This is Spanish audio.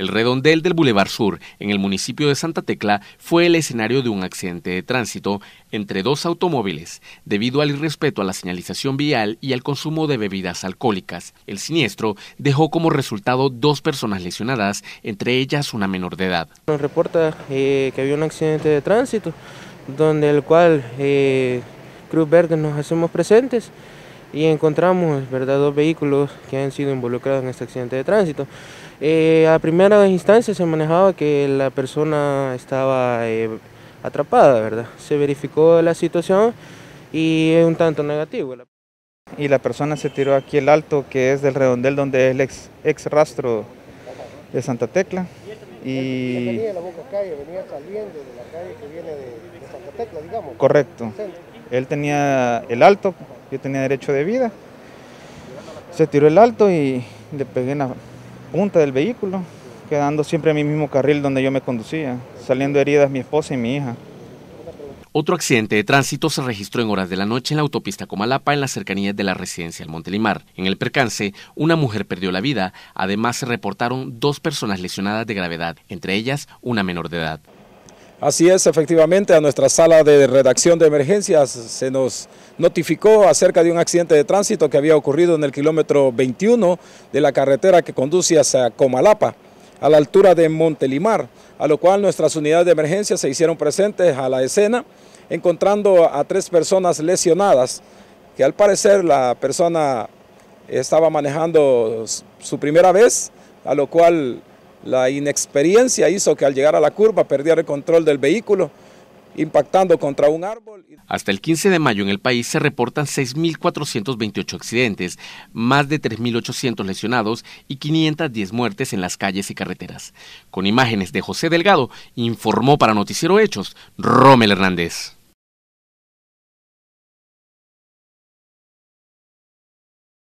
El redondel del Boulevard Sur, en el municipio de Santa Tecla, fue el escenario de un accidente de tránsito entre dos automóviles, debido al irrespeto a la señalización vial y al consumo de bebidas alcohólicas. El siniestro dejó como resultado dos personas lesionadas, entre ellas una menor de edad. Nos reporta eh, que había un accidente de tránsito, donde el cual eh, Cruz Verde nos hacemos presentes y encontramos ¿verdad? dos vehículos que han sido involucrados en este accidente de tránsito. Eh, a primera instancia se manejaba que la persona estaba eh, atrapada, ¿verdad? Se verificó la situación y es un tanto negativo. Y la persona se tiró aquí el alto, que es del redondel donde es el ex, ex rastro de Santa Tecla. Y... venía de la boca calle, venía saliendo de la calle que viene de, de Santa Tecla, digamos. Correcto. Él tenía el alto, yo tenía derecho de vida. Se tiró el alto y le pegué en la punta del vehículo, quedando siempre en mi mismo carril donde yo me conducía, saliendo heridas mi esposa y mi hija. Otro accidente de tránsito se registró en horas de la noche en la autopista Comalapa en las cercanías de la residencia del Montelimar. En el percance, una mujer perdió la vida. Además, se reportaron dos personas lesionadas de gravedad, entre ellas una menor de edad. Así es, efectivamente, a nuestra sala de redacción de emergencias se nos notificó acerca de un accidente de tránsito que había ocurrido en el kilómetro 21 de la carretera que conduce hacia Comalapa, a la altura de Montelimar, a lo cual nuestras unidades de emergencia se hicieron presentes a la escena, encontrando a tres personas lesionadas, que al parecer la persona estaba manejando su primera vez, a lo cual la inexperiencia hizo que al llegar a la curva perdiera el control del vehículo, impactando contra un árbol. Hasta el 15 de mayo en el país se reportan 6.428 accidentes, más de 3.800 lesionados y 510 muertes en las calles y carreteras. Con imágenes de José Delgado, informó para Noticiero Hechos Rommel Hernández.